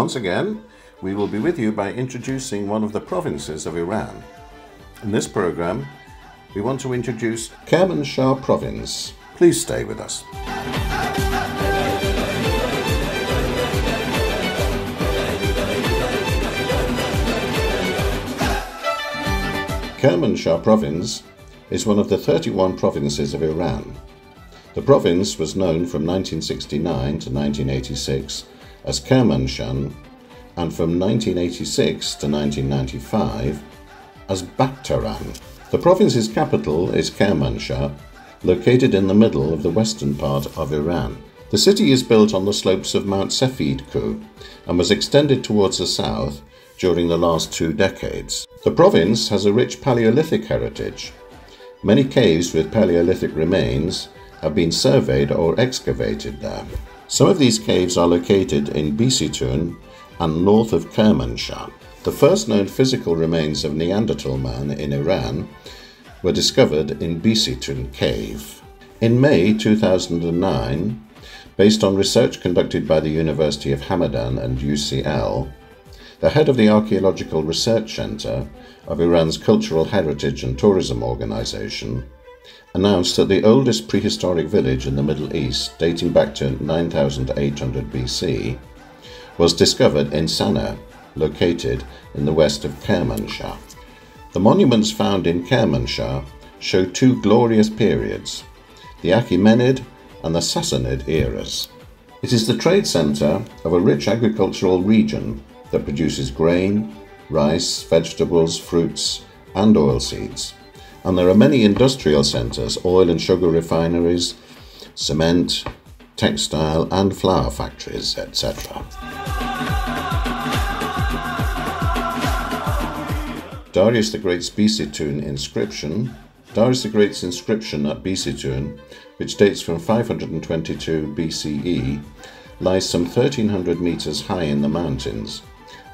Once again, we will be with you by introducing one of the provinces of Iran. In this program, we want to introduce Kermanshah province. Please stay with us. Kermanshah province is one of the 31 provinces of Iran. The province was known from 1969 to 1986 as Kermanshah and from 1986 to 1995 as Bakhtaran. The province's capital is Kermanshah, located in the middle of the western part of Iran. The city is built on the slopes of Mount Sefid and was extended towards the south during the last two decades. The province has a rich Paleolithic heritage. Many caves with Paleolithic remains have been surveyed or excavated there. Some of these caves are located in Bisitun and north of Kermanshah. The first known physical remains of Neanderthal man in Iran were discovered in Bisitun cave. In May 2009, based on research conducted by the University of Hamadan and UCL, the head of the Archaeological Research Center of Iran's Cultural Heritage and Tourism Organization announced that the oldest prehistoric village in the Middle East, dating back to 9800 BC, was discovered in Sana, located in the west of Kermanshah. The monuments found in Kermanshah show two glorious periods, the Achaemenid and the Sassanid eras. It is the trade center of a rich agricultural region that produces grain, rice, vegetables, fruits, and oilseeds. And there are many industrial centres, oil and sugar refineries, cement, textile, and flour factories, etc. Darius the Great's Bisitun inscription. Darius the Great's inscription at Bisitun, which dates from 522 BCE, lies some 1300 metres high in the mountains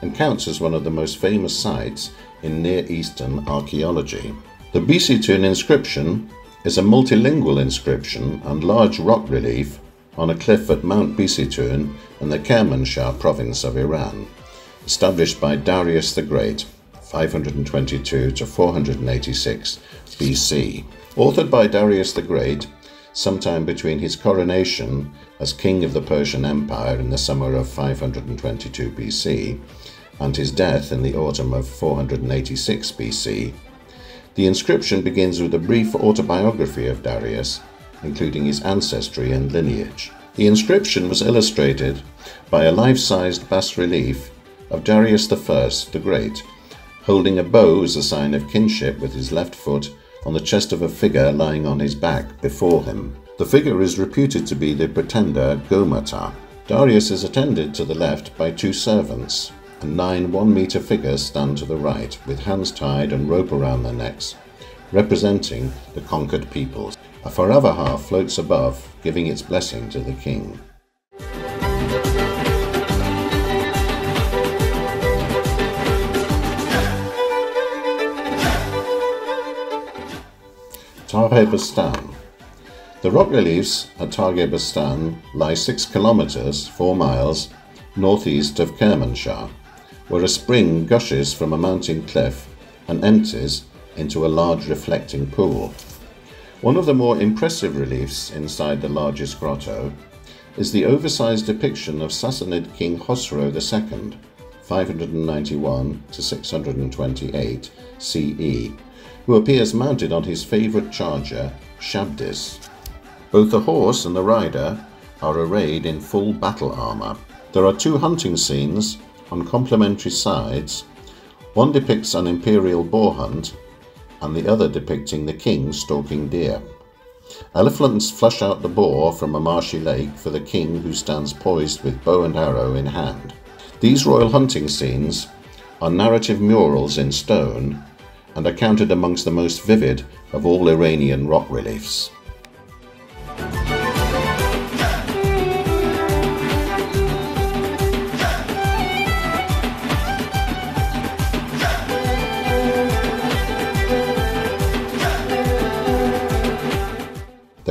and counts as one of the most famous sites in Near Eastern archaeology. The Bisitun inscription is a multilingual inscription and large rock relief on a cliff at Mount Bisitun in the Kermanshah province of Iran, established by Darius the Great, 522 to 486 BC. Authored by Darius the Great, sometime between his coronation as king of the Persian Empire in the summer of 522 BC and his death in the autumn of 486 BC, the inscription begins with a brief autobiography of Darius, including his ancestry and lineage. The inscription was illustrated by a life-sized bas-relief of Darius I the Great, holding a bow as a sign of kinship with his left foot on the chest of a figure lying on his back before him. The figure is reputed to be the pretender Gomata. Darius is attended to the left by two servants, and nine one meter figures stand to the right, with hands tied and rope around their necks, representing the conquered peoples. A Faravahar floats above, giving its blessing to the king. Taq-e Bostan. The rock reliefs at Taq-e Bostan lie 6 kilometers 4 miles northeast of Kermanshah where a spring gushes from a mountain cliff and empties into a large reflecting pool. One of the more impressive reliefs inside the largest grotto is the oversized depiction of Sassanid King Khosrow II, 591 to 628 CE, who appears mounted on his favorite charger, Shabdis. Both the horse and the rider are arrayed in full battle armor. There are two hunting scenes on complementary sides, one depicts an imperial boar hunt and the other depicting the king stalking deer. Elephants flush out the boar from a marshy lake for the king who stands poised with bow and arrow in hand. These royal hunting scenes are narrative murals in stone and are counted amongst the most vivid of all Iranian rock reliefs.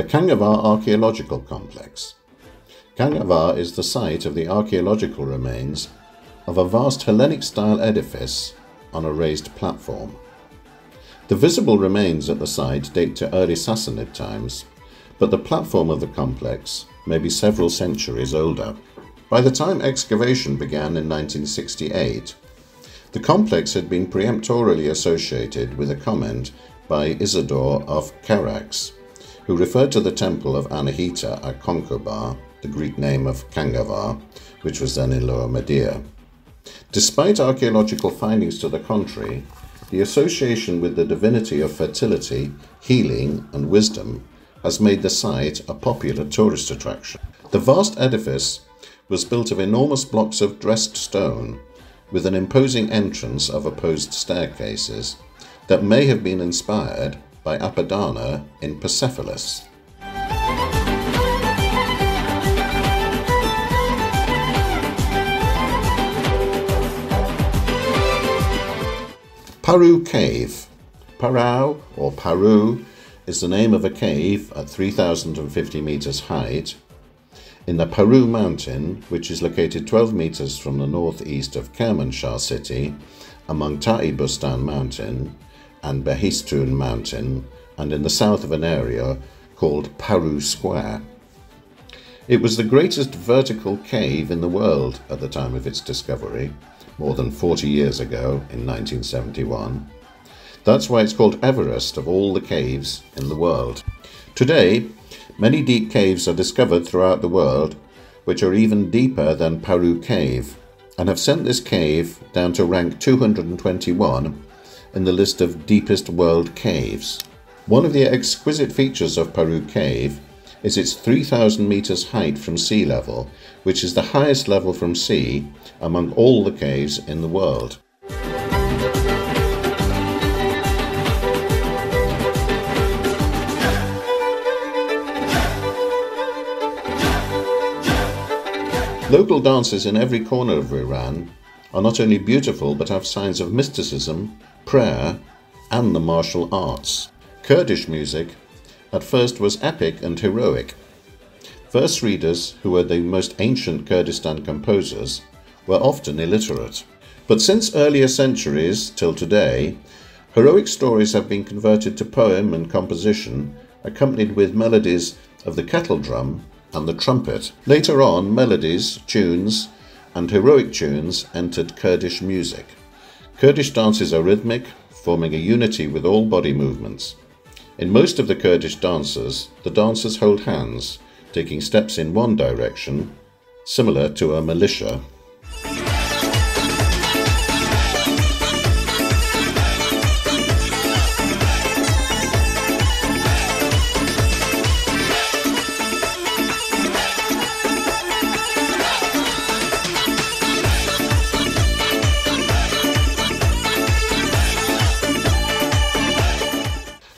Kangavar Archaeological Complex. Kangavar is the site of the archaeological remains of a vast Hellenic style edifice on a raised platform. The visible remains at the site date to early Sassanid times, but the platform of the complex may be several centuries older. By the time excavation began in 1968, the complex had been peremptorily associated with a comment by Isidore of Charax, who referred to the temple of Anahita at Concobar, the Greek name of Kangavar, which was then in Lower Media. Despite archaeological findings to the contrary, the association with the divinity of fertility, healing, and wisdom has made the site a popular tourist attraction. The vast edifice was built of enormous blocks of dressed stone with an imposing entrance of opposed staircases that may have been inspired by Apadana in Persepolis. Paru Cave. Parau or Paru is the name of a cave at 3,050 meters height in the Paru mountain, which is located 12 meters from the northeast of Kermanshah city, among Taq-e Bostan mountain and Behistun mountain, and in the south of an area called Paru Square. It was the greatest vertical cave in the world at the time of its discovery, more than 40 years ago in 1971. That's why it's called Everest of all the caves in the world. Today, many deep caves are discovered throughout the world, which are even deeper than Paru Cave, and have sent this cave down to rank 221 in the list of deepest world caves. One of the exquisite features of Paru Cave is its 3,000 metres height from sea level, which is the highest level from sea among all the caves in the world. Local dances in every corner of Iran are not only beautiful but have signs of mysticism, prayer, and the martial arts. Kurdish music at first was epic and heroic. Verse readers, who were the most ancient Kurdistan composers, were often illiterate. But since earlier centuries till today, heroic stories have been converted to poem and composition, accompanied with melodies of the kettle drum and the trumpet. Later on, melodies, tunes, and heroic tunes entered Kurdish music. Kurdish dances are rhythmic, forming a unity with all body movements. In most of the Kurdish dances, the dancers hold hands, taking steps in one direction, similar to a militia.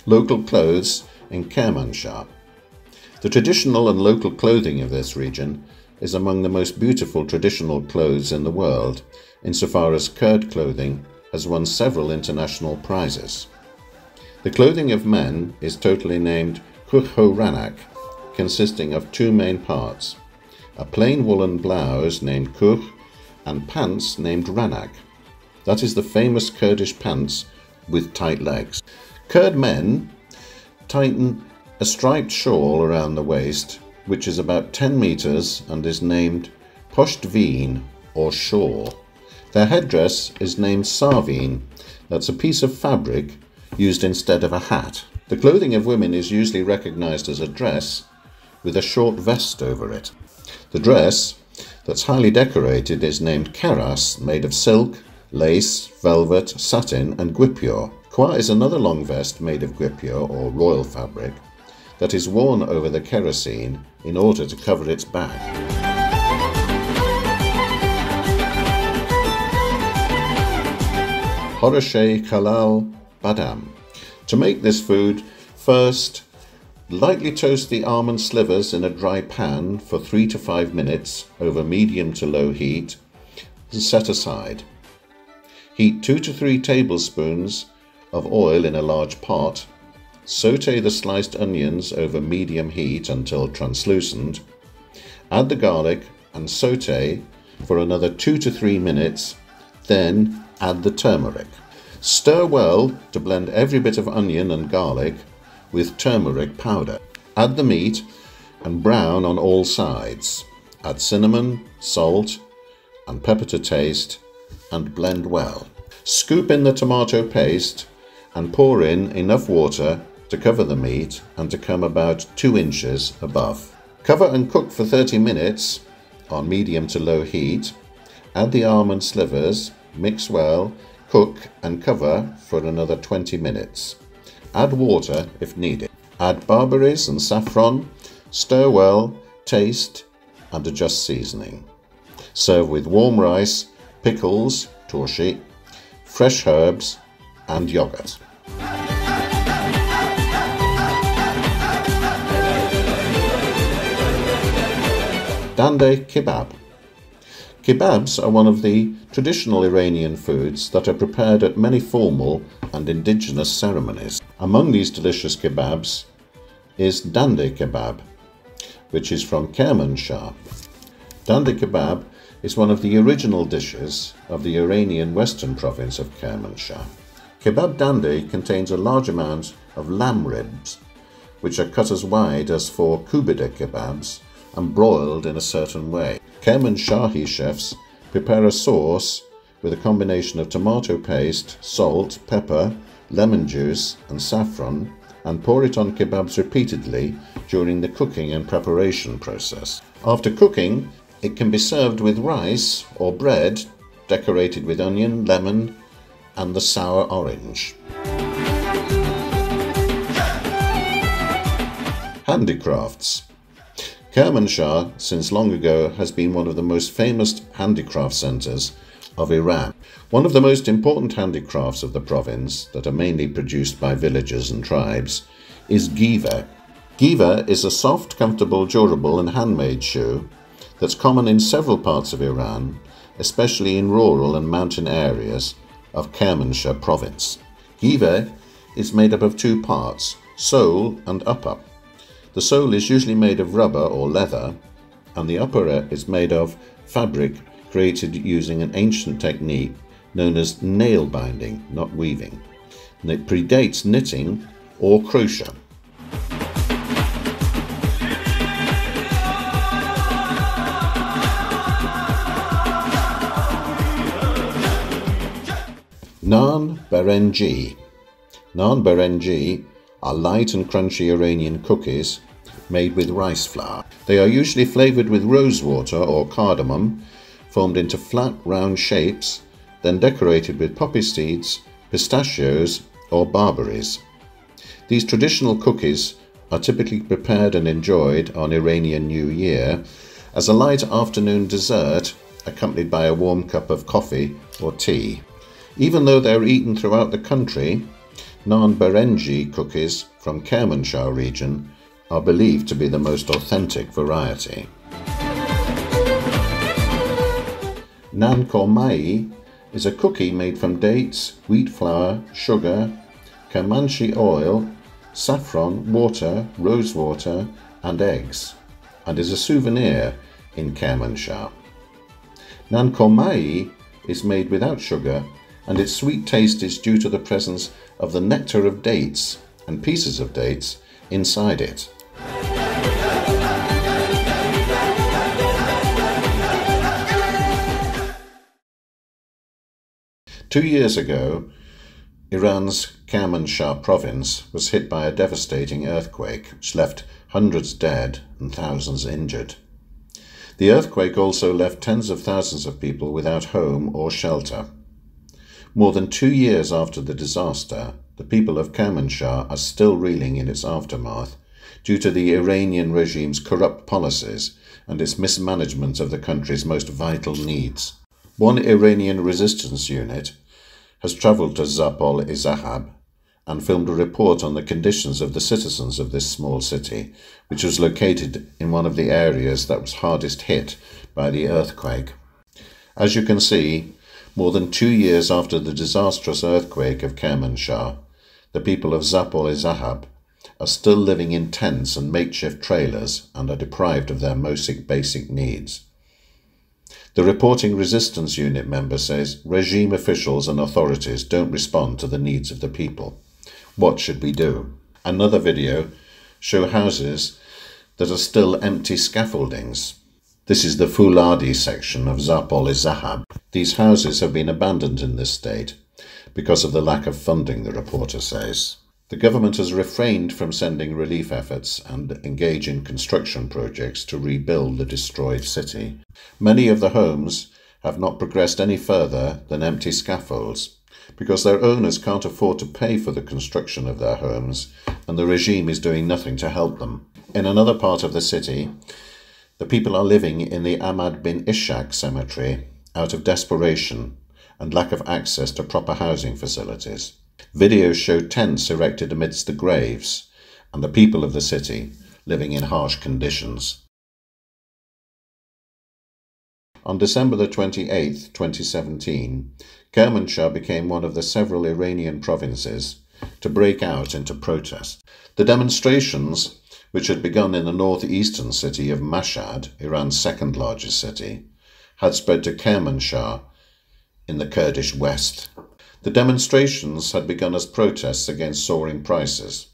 Local clothes in Kermanshah. The traditional and local clothing of this region is among the most beautiful traditional clothes in the world, insofar as Kurd clothing has won several international prizes. The clothing of men is totally named Kukho Ranak, consisting of two main parts a plain woolen blouse named Kukh and pants named Ranak. That is the famous Kurdish pants with tight legs. Kurd men tighten a striped shawl around the waist, which is about 10 metres and is named Poshtveen or shawl. Their headdress is named Sarveen, that's a piece of fabric used instead of a hat. The clothing of women is usually recognised as a dress with a short vest over it. The dress, that's highly decorated, is named karas, made of silk, lace, velvet, satin, and guipure. Kwa is another long vest made of guipure or royal fabric that is worn over the karas in order to cover its back. Khoresh-e Khalal Badam. To make this food, first lightly toast the almond slivers in a dry pan for 3 to 5 minutes over medium to low heat and set aside. Heat 2 to 3 tablespoons of oil in a large pot Saute the sliced onions over medium heat until translucent. Add the garlic and saute for another 2 to 3 minutes, then add the turmeric. Stir well to blend every bit of onion and garlic with turmeric powder. Add the meat and brown on all sides. Add cinnamon, salt, and pepper to taste and blend well. Scoop in the tomato paste and pour in enough water to cover the meat and to come about 2 inches above. Cover and cook for 30 minutes on medium to low heat. Add the almond slivers, mix well, cook and cover for another 20 minutes. Add water if needed. Add barberries and saffron, stir well, taste and adjust seasoning. Serve with warm rice, pickles, torshi, fresh herbs and yogurt. Dande kebab. Kebabs are one of the traditional Iranian foods that are prepared at many formal and indigenous ceremonies. Among these delicious kebabs is dande kebab, which is from Kermanshah. Dande kebab is one of the original dishes of the Iranian western province of Kermanshah. Kebab dande contains a large amount of lamb ribs, which are cut as wide as for kubide kebabs and broiled in a certain way. Kermanshahi chefs prepare a sauce with a combination of tomato paste, salt, pepper, lemon juice and saffron and pour it on kebabs repeatedly during the cooking and preparation process. After cooking, it can be served with rice or bread decorated with onion, lemon and the sour orange. Handicrafts Kermanshah, since long ago, has been one of the most famous handicraft centres of Iran. One of the most important handicrafts of the province, that are mainly produced by villagers and tribes, is giva. Giva is a soft, comfortable, durable and handmade shoe that's common in several parts of Iran, especially in rural and mountain areas of Kermanshah province. Giva is made up of two parts, sole and upper. The sole is usually made of rubber or leather, and the upper is made of fabric created using an ancient technique known as nail binding, not weaving. And it predates knitting or crochet. Naan Barenji. Naan Barenji are light and crunchy Iranian cookies made with rice flour. They are usually flavoured with rosewater or cardamom, formed into flat, round shapes, then decorated with poppy seeds, pistachios, or barberries. These traditional cookies are typically prepared and enjoyed on Iranian New Year as a light afternoon dessert accompanied by a warm cup of coffee or tea. Even though they are eaten throughout the country, Naan Barenji cookies from Kermanshah region are believed to be the most authentic variety. Nan Khormaei is a cookie made from dates, wheat flour, sugar, Kermanshah oil, saffron, water, rose water, and eggs, and is a souvenir in Kermanshah. Nan Khormaei is made without sugar, and its sweet taste is due to the presence of the nectar of dates and pieces of dates inside it. Two years ago, Iran's Kermanshah province was hit by a devastating earthquake which left hundreds dead and thousands injured. The earthquake also left tens of thousands of people without home or shelter. More than two years after the disaster, the people of Kermanshah are still reeling in its aftermath due to the Iranian regime's corrupt policies and its mismanagement of the country's most vital needs. One Iranian resistance unit has travelled to Zapol e Zahab and filmed a report on the conditions of the citizens of this small city, which was located in one of the areas that was hardest hit by the earthquake. As you can see, more than two years after the disastrous earthquake of Kermanshah, the people of Zapol e Zahab are still living in tents and makeshift trailers and are deprived of their most basic needs. The reporting resistance unit member says regime officials and authorities don't respond to the needs of the people. What should we do? Another video show houses that are still empty scaffoldings. This is the Fuladi section of Sarpol Zahab. These houses have been abandoned in this state because of the lack of funding, the reporter says. The government has refrained from sending relief efforts and engage in construction projects to rebuild the destroyed city. Many of the homes have not progressed any further than empty scaffolds because their owners can't afford to pay for the construction of their homes and the regime is doing nothing to help them. In another part of the city, the people are living in the Ahmad bin Ishaq cemetery out of desperation and lack of access to proper housing facilities. Videos show tents erected amidst the graves and the people of the city living in harsh conditions. On December the 28th, 2017, Kermanshah became one of the several Iranian provinces to break out into protest. The demonstrations which had begun in the northeastern city of Mashhad, Iran's second largest city, had spread to Kermanshah in the Kurdish west. The demonstrations had begun as protests against soaring prices,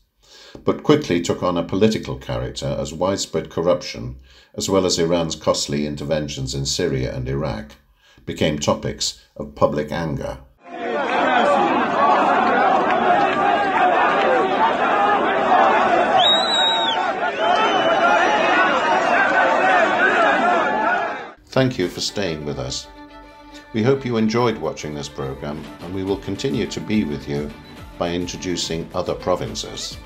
but quickly took on a political character as widespread corruption, as well as Iran's costly interventions in Syria and Iraq, became topics of public anger. Thank you for staying with us. We hope you enjoyed watching this program and we will continue to be with you by introducing other provinces.